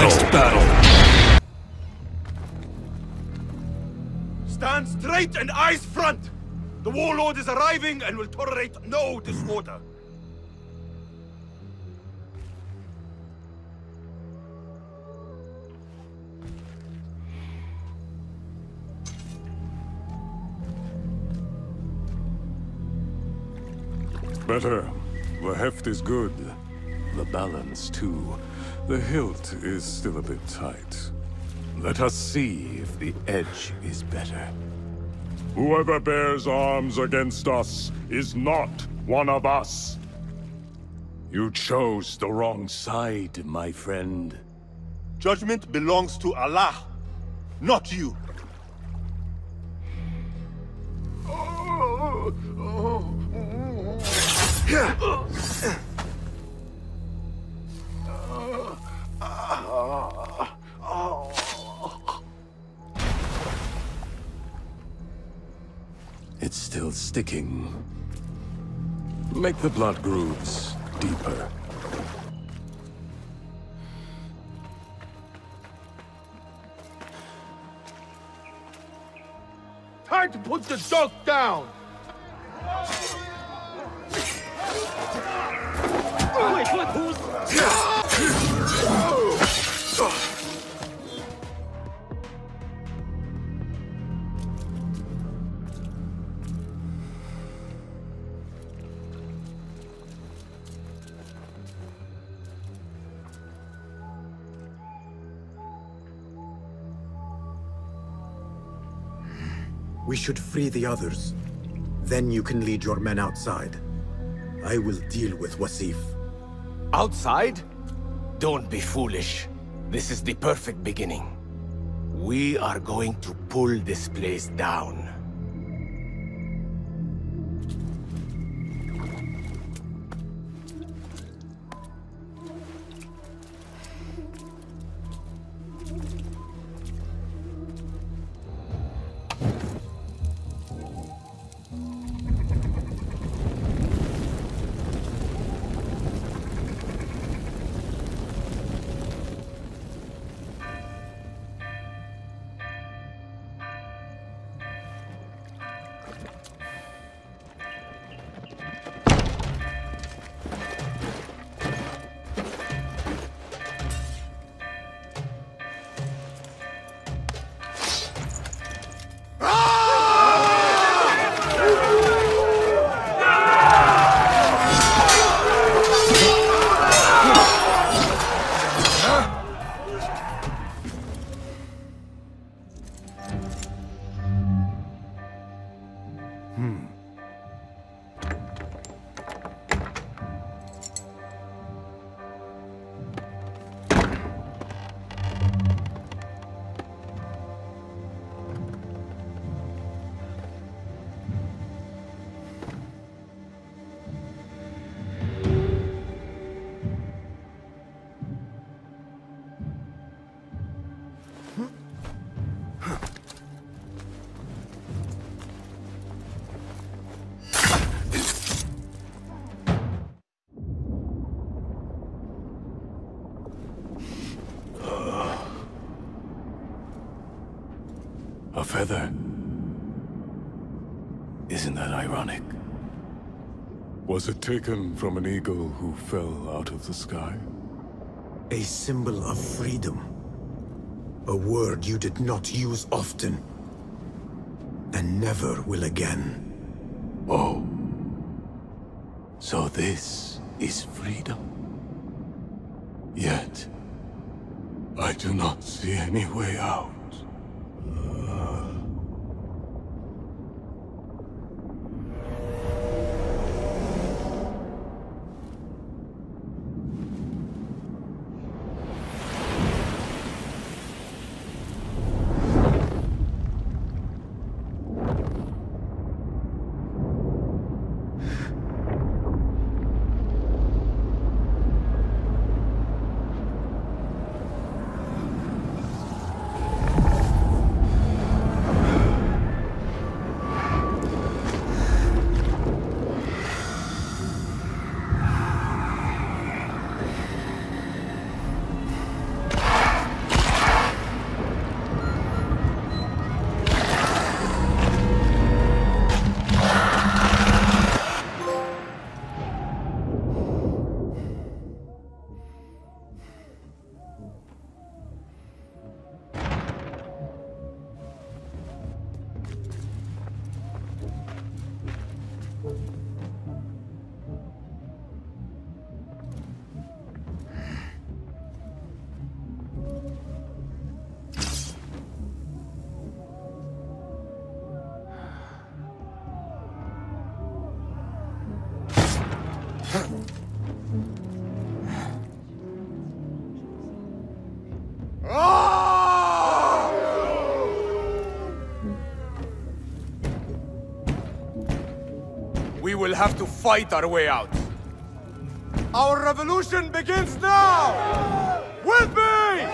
next battle. Stand straight and eyes front! The warlord is arriving and will tolerate no disorder. Better. The heft is good. The balance, too. The hilt is still a bit tight. Let us see if the edge is better. Whoever bears arms against us is not one of us. You chose the wrong side, my friend. Judgment belongs to Allah, not you. Oh, oh, oh. Sticking. Make the blood grooves deeper. Time to put the dog down! We should free the others. Then you can lead your men outside. I will deal with Wasif. Outside? Don't be foolish. This is the perfect beginning. We are going to pull this place down. A feather. Isn't that ironic? Was it taken from an eagle who fell out of the sky? A symbol of freedom. A word you did not use often. And never will again. Oh. So this is freedom. Yet, I do not see any way out. Will have to fight our way out. Our revolution begins now! With me!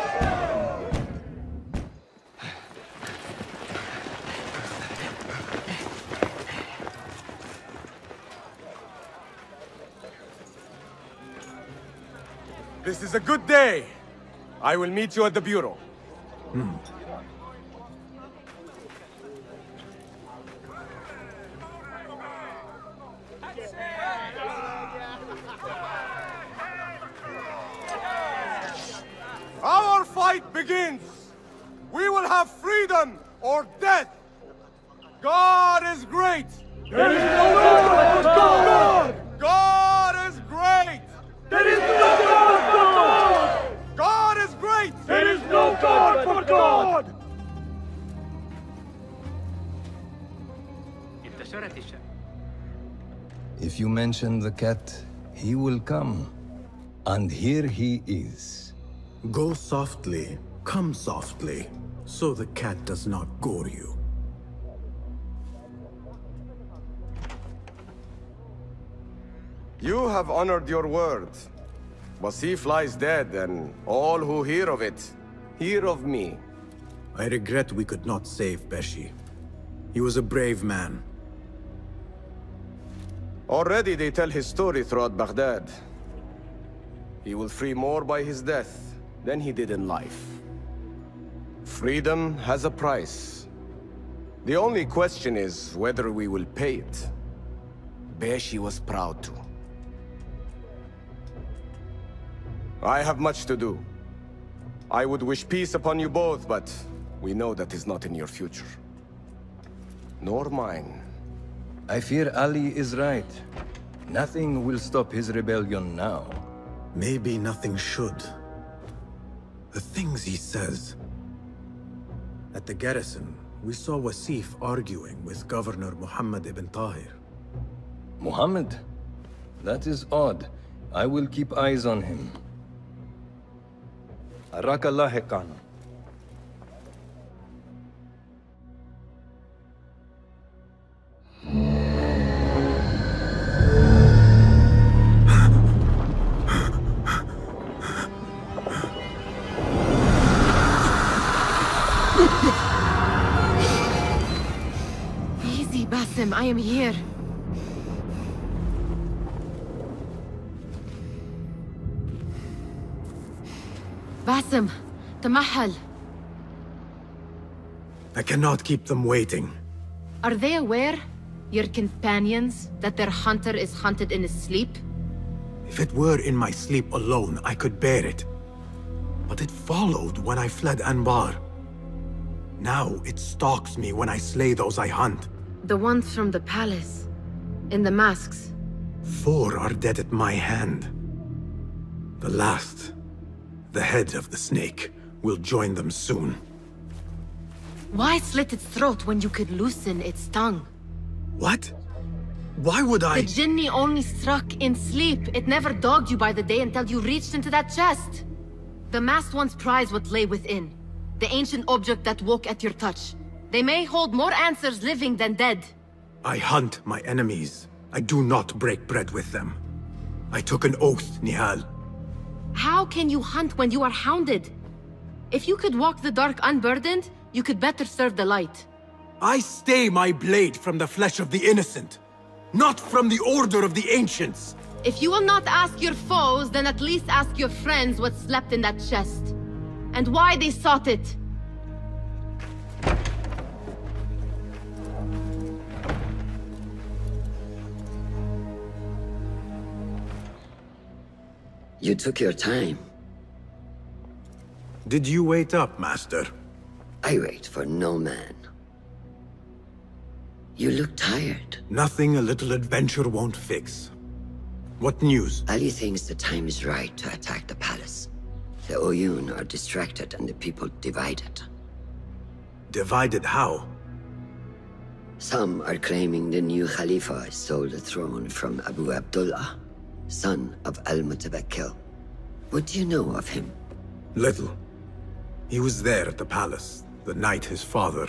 This is a good day. I will meet you at the Bureau. Our fight begins. We will have freedom or death. God is great. There is no God but God. God is great. There is no God but God. God is great. There is no God but God. If you mention the cat, he will come. And here he is. Go softly, come softly, so the cat does not gore you. You have honored your word. Wasif lies dead, and all who hear of it, hear of me. I regret we could not save Beshi. He was a brave man. Already they tell his story throughout Baghdad. He will free more by his death than he did in life. Freedom has a price. The only question is whether we will pay it. Beshi was proud to. I have much to do. I would wish peace upon you both, but we know that is not in your future. Nor mine. I fear Ali is right. Nothing will stop his rebellion now. Maybe nothing should. The things he says. At the garrison, we saw Wasif arguing with Governor Muhammad ibn Tahir. Muhammad? That is odd. I will keep eyes on him. أراك لاحقا came here. Basim, Tamahal. I cannot keep them waiting. Are they aware, your companions, that their hunter is hunted in his sleep? If it were in my sleep alone, I could bear it. But it followed when I fled Anbar. Now it stalks me when I slay those I hunt. The ones from the palace. In the masks. Four are dead at my hand. The last, the head of the snake, will join them soon. Why slit its throat when you could loosen its tongue? What? Why would I? The Jinni only struck in sleep. It never dogged you by the day until you reached into that chest. The masked ones prize what lay within. The ancient object that woke at your touch. They may hold more answers living than dead. I hunt my enemies. I do not break bread with them. I took an oath, Nehal. How can you hunt when you are hounded? If you could walk the dark unburdened, you could better serve the light. I stay my blade from the flesh of the innocent, not from the order of the ancients. If you will not ask your foes, then at least ask your friends what slept in that chest. And why they sought it. You took your time. Did you wait up, Master? I wait for no man. You look tired. Nothing a little adventure won't fix. What news? Ali thinks the time is right to attack the palace. The Oyun are distracted and the people divided. Divided how? Some are claiming the new Khalifa stole the throne from Abu Abdullah, son of Al-Mutawakkil. What do you know of him? Little. He was there at the palace, the night his father...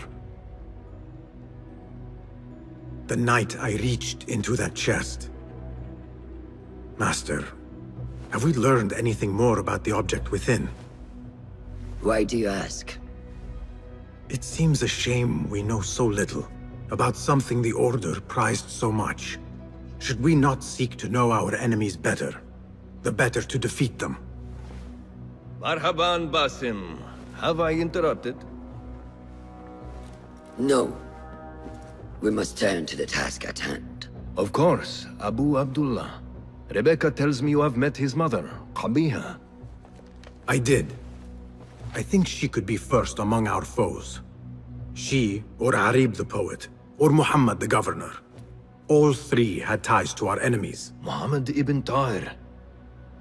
The night I reached into that chest. Master, have we learned anything more about the object within? Why do you ask? It seems a shame we know so little about something the Order prized so much. Should we not seek to know our enemies better? The better to defeat them. Marhaban, Basim. Have I interrupted? No. We must turn to the task at hand. Of course, Abu Abdullah. Rebecca tells me you have met his mother, Qabiha. I did. I think she could be first among our foes. She, or Arib the poet, or Muhammad the governor. All three had ties to our enemies. Muhammad ibn Tahir.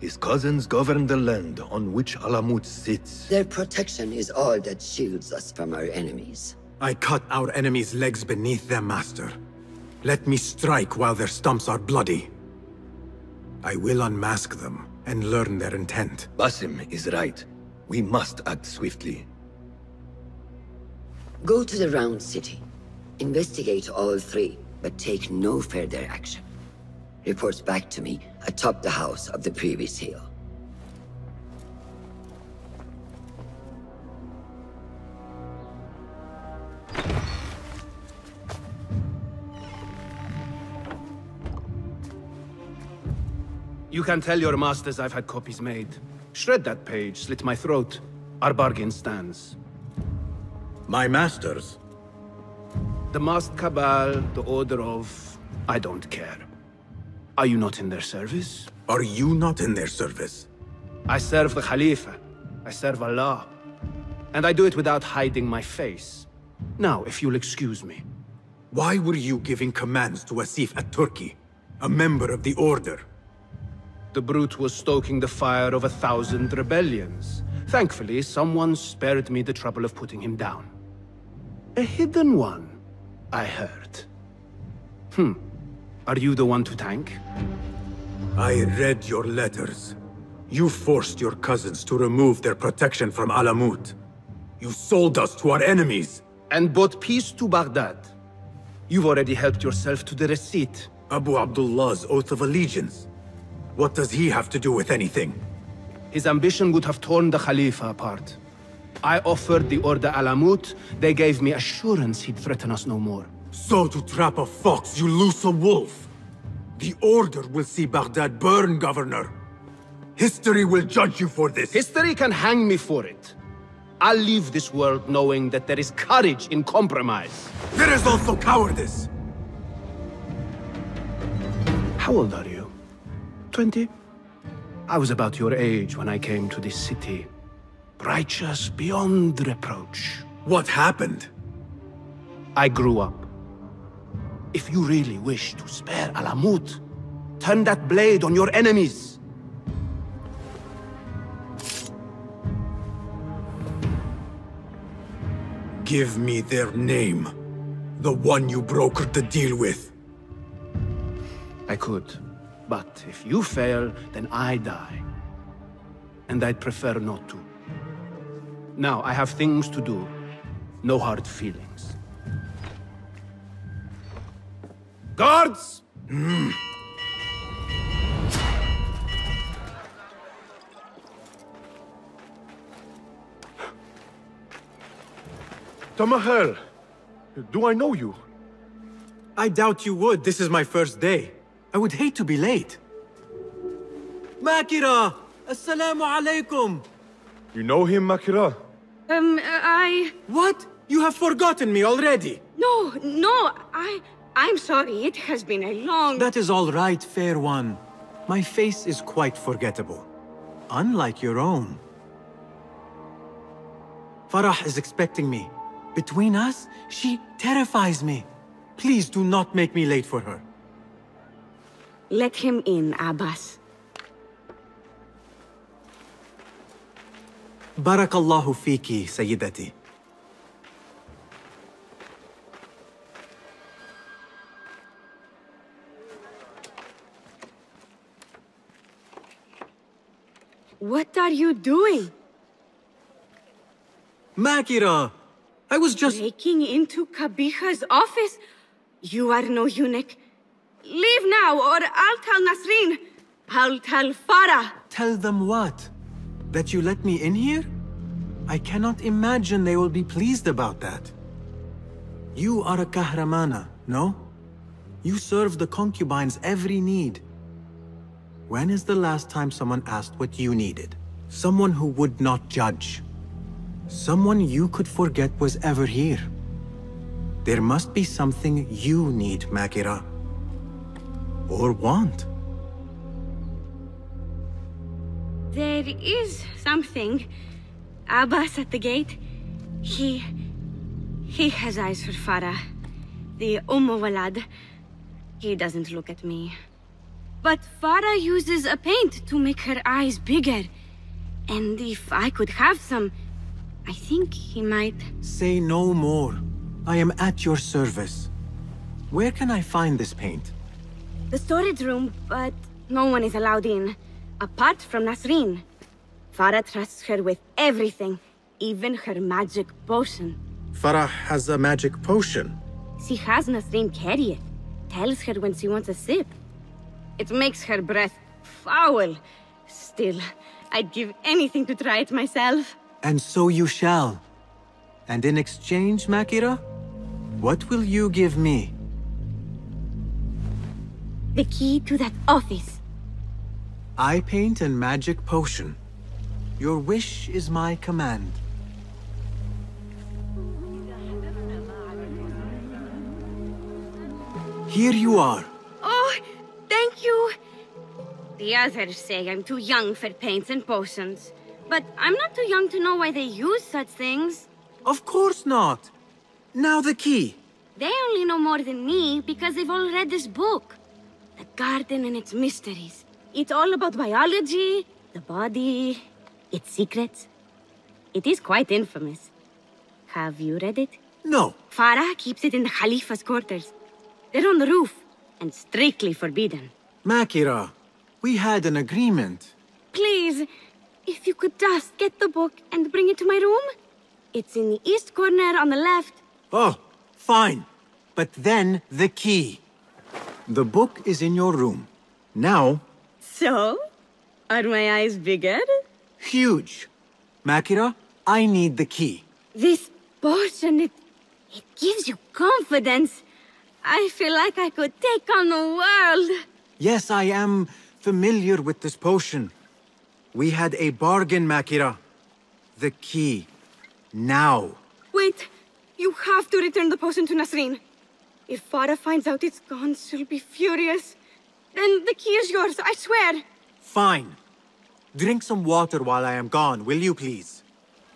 His cousins govern the land on which Alamut sits. Their protection is all that shields us from our enemies. I cut our enemies' legs beneath them, master. Let me strike while their stumps are bloody. I will unmask them and learn their intent. Basim is right. We must act swiftly. Go to the Round City. Investigate all three, but take no further action. Reports back to me atop the house of the previous hill. You can tell your masters I've had copies made. Shred that page, slit my throat. Our bargain stands. My masters? The masked cabal, the order of... I don't care. Are you not in their service? Are you not in their service? I serve the Khalifa. I serve Allah. And I do it without hiding my face. Now, if you'll excuse me. Why were you giving commands to Wasif at-Turki, a member of the Order? The brute was stoking the fire of a thousand rebellions. Thankfully, someone spared me the trouble of putting him down. A hidden one, I heard. Hmm. Are you the one to thank? I read your letters. You forced your cousins to remove their protection from Alamut. You sold us to our enemies. And brought peace to Baghdad. You've already helped yourself to the receipt. Abu Abdullah's oath of allegiance. What does he have to do with anything? His ambition would have torn the Khalifa apart. I offered the Order Alamut, they gave me assurance he'd threaten us no more. So to trap a fox, you loose a wolf. The Order will see Baghdad burn, Governor. History will judge you for this. History can hang me for it. I'll leave this world knowing that there is courage in compromise. There is also cowardice. How old are you? Twenty? I was about your age when I came to this city. Righteous beyond reproach. What happened? I grew up. If you really wish to spare Alamut, turn that blade on your enemies. Give me their name. The one you brokered the deal with. I could. But if you fail, then I die. And I'd prefer not to. Now, I have things to do. No hard feelings. Guards! Hmm. Tamahel! Do I know you? I doubt you would. This is my first day. I would hate to be late. Makira! Assalamu alaikum! You know him, Makira? Um, I... What? You have forgotten me already! No, no, I... I'm sorry, it has been a long... That is all right, fair one. My face is quite forgettable. Unlike your own. Farah is expecting me. Between us, she terrifies me. Please do not make me late for her. Let him in, Abbas. Barakallahu fiki, Sayyidati. What are you doing? Makira! I was just... Breaking into Qabiha's office? You are no eunuch. Leave now, or I'll tell Nasreen. I'll tell Farah. Tell them what? That you let me in here? I cannot imagine they will be pleased about that. You are a Kahramana, no? You serve the concubines every need. When is the last time someone asked what you needed? Someone who would not judge. Someone you could forget was ever here. There must be something you need, Makira. Or want. There is something. Abbas at the gate. He... He has eyes for Farah. The Umm He doesn't look at me. But Farah uses a paint to make her eyes bigger. And if I could have some, I think he might... Say no more. I am at your service. Where can I find this paint? The storage room, but no one is allowed in. Apart from Nasreen. Farah trusts her with everything, even her magic potion. Farah has a magic potion? She has Nasreen carry it. Tells her when she wants a sip. It makes her breath foul. Still, I'd give anything to try it myself. And so you shall. And in exchange, Makira, what will you give me? The key to that office. Eye paint and magic potion. Your wish is my command. Here you are. Oh, thank you. The others say I'm too young for paints and potions. But I'm not too young to know why they use such things. Of course not. Now the key. They only know more than me because they've all read this book. The garden and its mysteries. It's all about biology, the body, its secrets. It is quite infamous. Have you read it? No. Farah keeps it in the Khalifa's quarters. They're on the roof, and strictly forbidden. Makira, we had an agreement. Please, if you could just get the book and bring it to my room? It's in the east corner on the left. Oh, fine. But then the key. The book is in your room. Now... So? Are my eyes bigger? Huge. Makira, I need the key. This potion, it... it gives you confidence. I feel like I could take on the world. Yes, I am familiar with this potion. We had a bargain, Makira. The key. Now. Wait. You have to return the potion to Nasreen. If Farah finds out it's gone, she'll be furious. Then the key is yours, I swear. Fine. Drink some water while I am gone, will you please?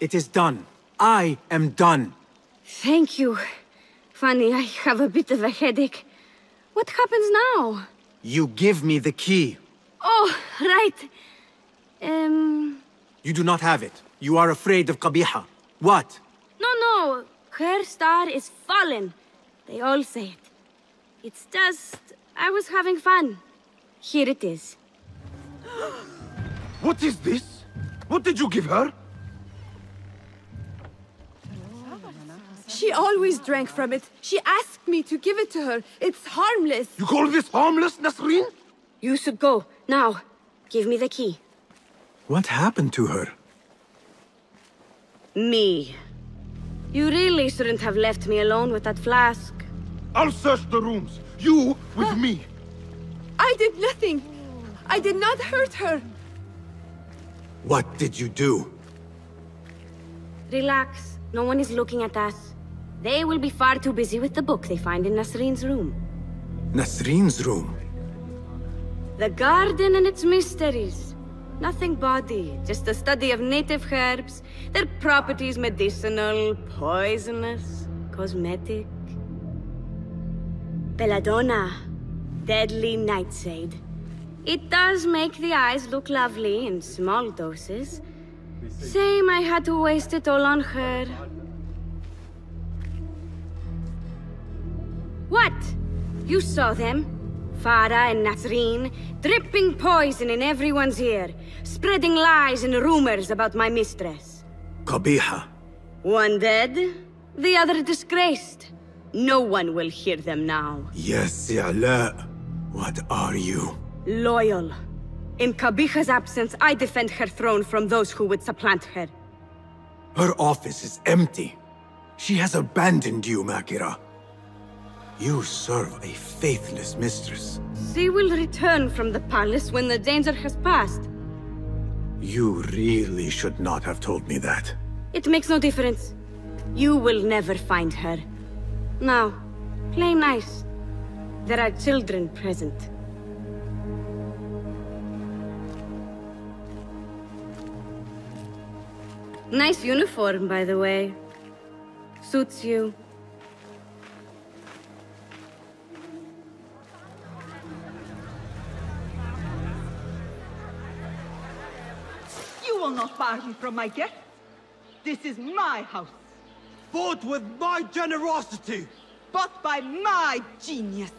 It is done. I am done. Thank you. Funny, I have a bit of a headache. What happens now? You give me the key. Oh, right. Um... You do not have it. You are afraid of Qabiha. What? No, no. Her star is fallen. They all say it. It's just... I was having fun. Here it is. what is this? What did you give her? She always drank from it. She asked me to give it to her. It's harmless. You call this harmless, Nasreen? You should go. Now. Give me the key. What happened to her? Me. You really shouldn't have left me alone with that flask. I'll search the rooms. You with me. I did nothing. I did not hurt her. What did you do? Relax. No one is looking at us. They will be far too busy with the book they find in Nasreen's room. Nasreen's room? The garden and its mysteries. Nothing body, just a study of native herbs, their properties medicinal, poisonous, cosmetic. Belladonna, deadly nightshade. It does make the eyes look lovely in small doses. Shame I had to waste it all on her. What? You saw them? Farah and Nasreen, dripping poison in everyone's ear, spreading lies and rumors about my mistress. Qabiha. One dead, the other disgraced. No one will hear them now. Yes, I'La. What are you? Loyal. In Qabiha's absence, I defend her throne from those who would supplant her. Her office is empty. She has abandoned you, Makira. You serve a faithless mistress. She will return from the palace when the danger has passed. You really should not have told me that. It makes no difference. You will never find her. Now, play nice. There are children present. Nice uniform, by the way. Suits you. You will not bar me from my guests. This is my house. Bought with my generosity. Bought by my genius.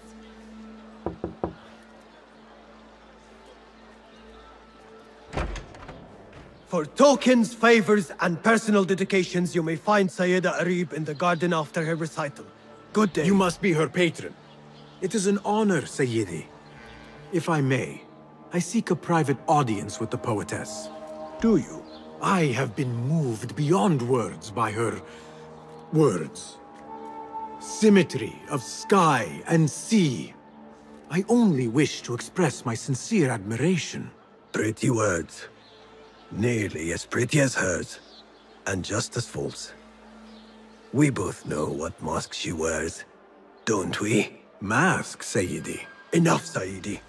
For tokens, favors, and personal dedications, you may find Sayeda Arib in the garden after her recital. Good day. You must be her patron. It is an honor, Sayyidi. If I may, I seek a private audience with the poetess. Do you? I have been moved beyond words by her... words. Symmetry of sky and sea. I only wish to express my sincere admiration. Pretty words. Nearly as pretty as hers, and just as false. We both know what mask she wears, don't we? Mask, Sayyidi. Enough, Sayyidi.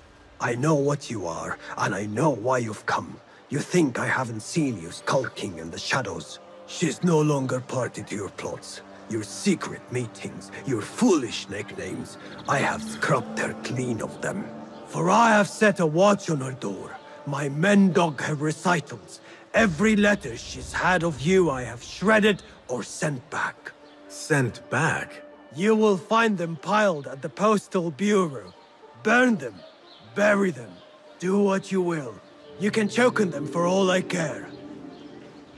I know what you are, and I know why you've come. You think I haven't seen you skulking in the shadows. She's no longer party to your plots. Your secret meetings, your foolish nicknames. I have scrubbed her clean of them. For I have set a watch on her door. My men dog her recitals. Every letter she's had of you I have shredded or sent back. Sent back? You will find them piled at the Postal Bureau. Burn them. Bury them. Do what you will. You can choke on them for all I care.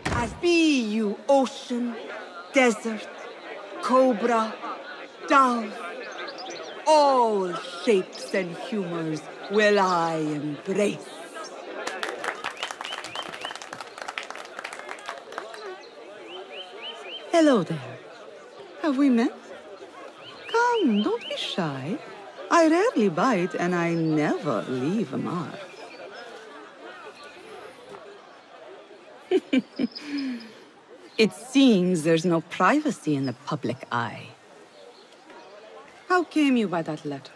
As be you ocean, desert, cobra, dove, all shapes and humors will I embrace. Hello there. Have we met? Come, don't be shy. I rarely bite and I never leave a mark. it seems there's no privacy in the public eye. How came you by that letter?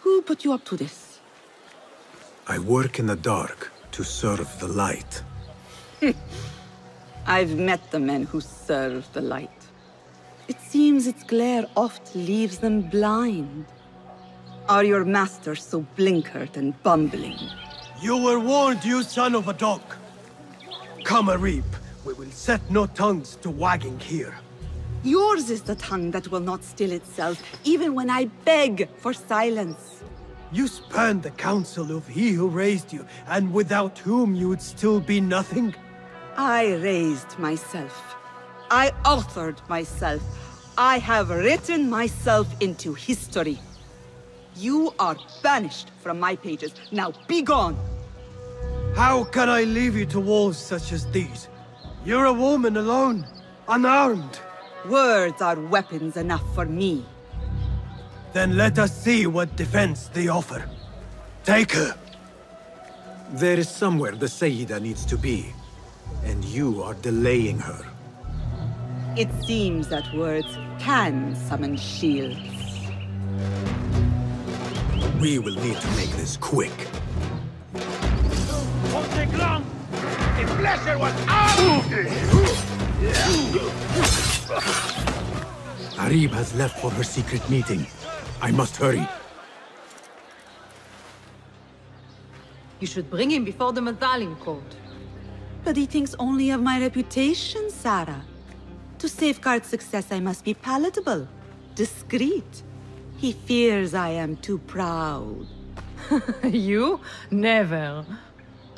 Who put you up to this? I work in the dark to serve the light. I've met the men who serve the light. It seems its glare oft leaves them blind. Are your masters so blinkered and bumbling? You were warned, you son of a dog. Come, Arib. We will set no tongues to wagging here. Yours is the tongue that will not still itself, even when I beg for silence. You spurn the counsel of he who raised you, and without whom you would still be nothing? I raised myself. I authored myself. I have written myself into history. You are banished from my pages. Now be gone! How can I leave you to wolves such as these? You're a woman alone, unarmed. Words are weapons enough for me. Then let us see what defense they offer. Take her. There is somewhere the Sayyida needs to be, and you are delaying her. It seems that words can summon shields. We will need to make this quick. Won't take long. The pleasure was ours! Arib has left for her secret meeting. I must hurry. You should bring him before the Mathalim court. But he thinks only of my reputation, Sarah. To safeguard success, I must be palatable, discreet. He fears I am too proud. you? Never.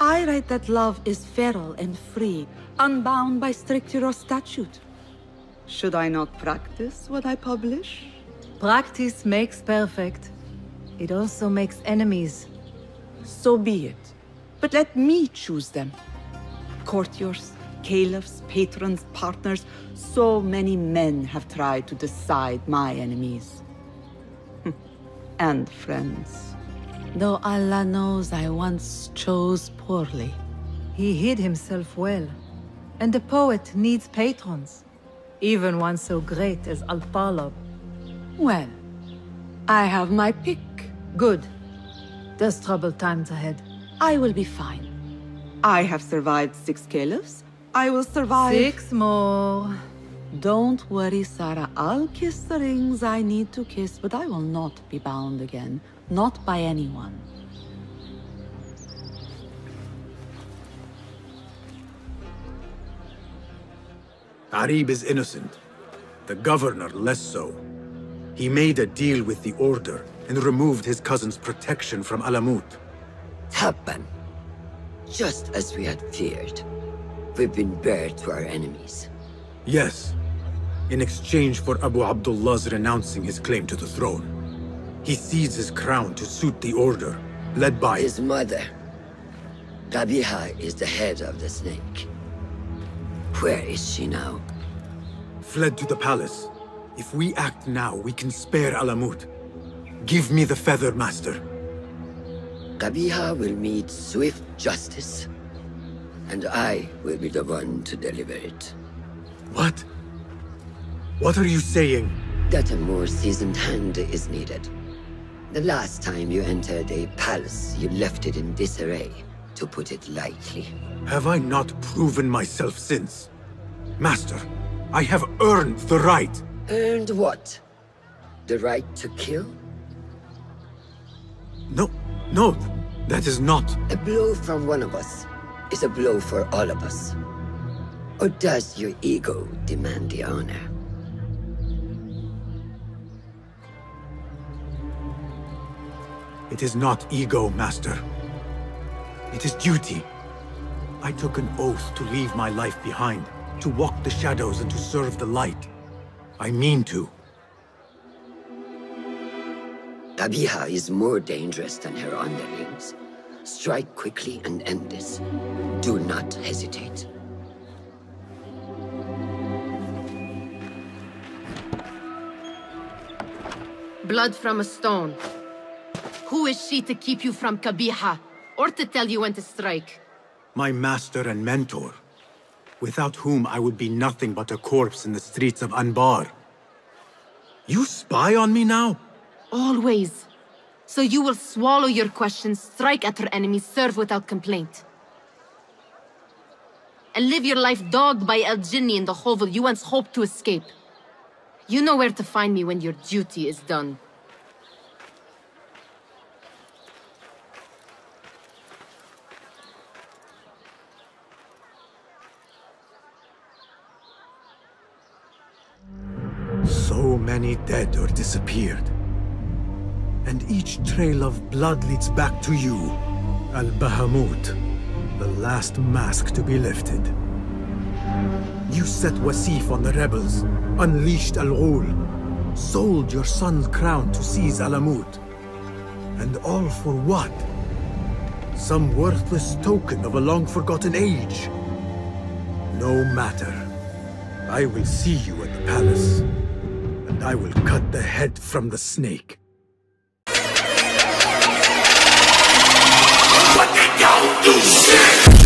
I write that love is feral and free, unbound by strict or statute. Should I not practice what I publish? Practice makes perfect. It also makes enemies. So be it. But let me choose them. Courtiers, caliphs, patrons, partners, so many men have tried to decide my enemies. and friends. Though Allah knows I once chose poorly. He hid himself well. And the poet needs patrons. Even one so great as Al-Talab. Well, I have my pick. Good. There's troubled times ahead. I will be fine. I have survived six caliphs. I will survive... Six more. Don't worry, Sarah. I'll kiss the rings I need to kiss, but I will not be bound again. Not by anyone. Arib is innocent. The governor less so. He made a deal with the Order and removed his cousin's protection from Alamut. Tabban. Just as we had feared. We've been bared to our enemies. Yes. In exchange for Abu Abdullah's renouncing his claim to the throne. He cedes his crown to suit the Order, led by... His mother. Qabiha is the head of the snake. Where is she now? Fled to the palace. If we act now, we can spare Alamut. Give me the feather, Master. Qabiha will meet swift justice. And I will be the one to deliver it. What? What are you saying? That a more seasoned hand is needed. The last time you entered a palace, you left it in disarray, to put it lightly. Have I not proven myself since? Master, I have earned the right. Earned what? The right to kill? No, no, that is not... A blow from one of us is a blow for all of us. Or does your ego demand the honor? It is not ego, Master. It is duty. I took an oath to leave my life behind, to walk the shadows and to serve the light. I mean to. Qabiha is more dangerous than her underlings. Strike quickly and end this. Do not hesitate. Blood from a stone. Who is she to keep you from Qabiha? Or to tell you when to strike? My master and mentor. Without whom I would be nothing but a corpse in the streets of Anbar. You spy on me now? Always. So you will swallow your questions, strike at her enemies, serve without complaint. And live your life dogged by El Jinni in the hovel you once hoped to escape. You know where to find me when your duty is done. So many dead or disappeared. And each trail of blood leads back to you, Al-Bahamut, the last mask to be lifted. You set Wasif on the rebels, unleashed Al-Ghul, sold your son's crown to seize Alamut. And all for what? Some worthless token of a long-forgotten age? No matter. I will see you at the palace, and I will cut the head from the snake. do shit.